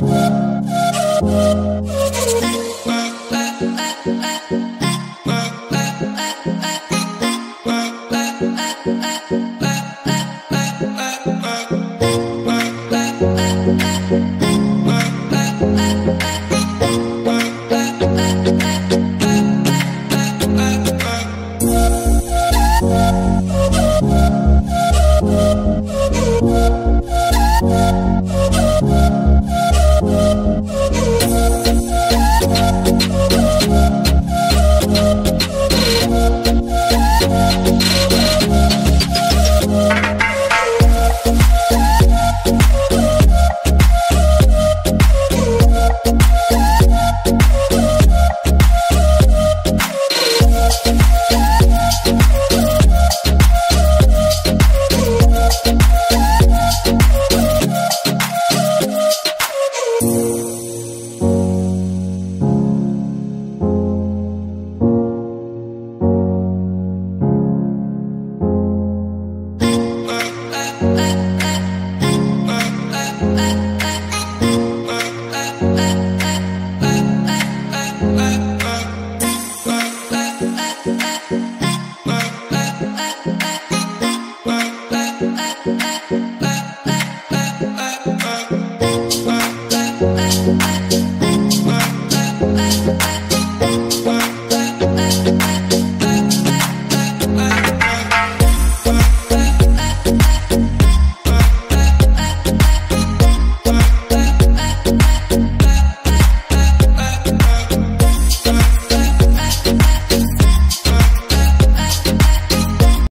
Bye. Bye.